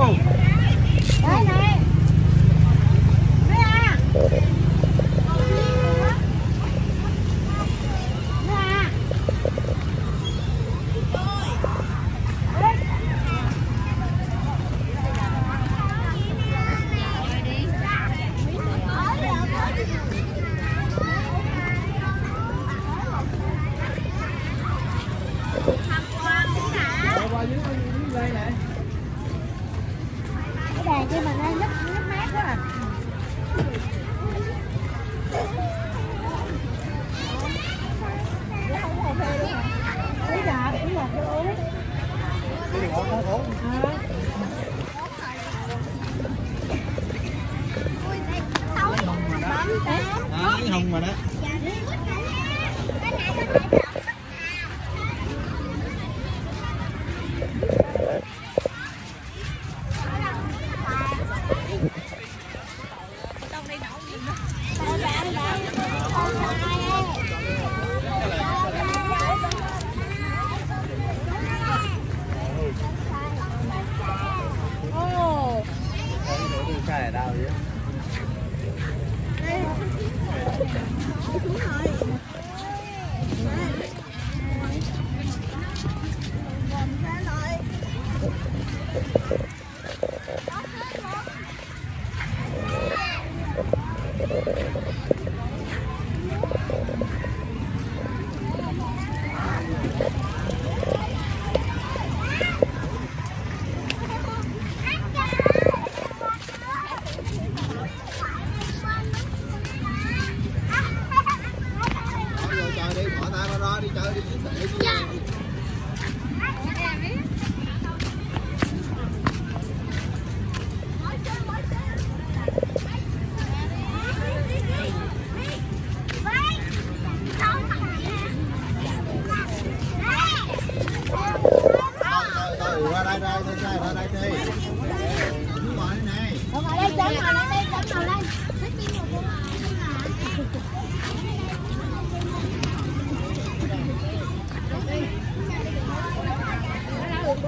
go. Bye, bye. ನಮ್ಗೆ ಮಾಡ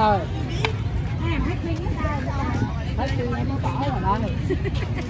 ơi hết pin hết pin nó bỏ rồi đây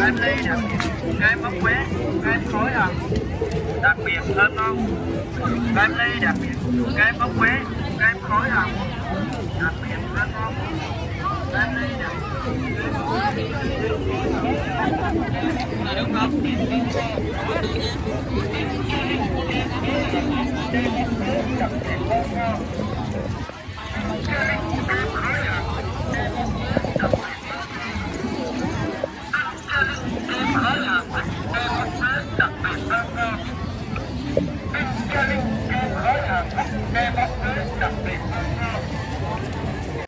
kem ly nè kem bóng quế kem khối à. Đặc biệt thơm ngon kem ly đặc biệt. Kem bóng quế kem khối à. Đặc biệt thơm ngon kem ly đặc đúng không đặc biệt thơm ngon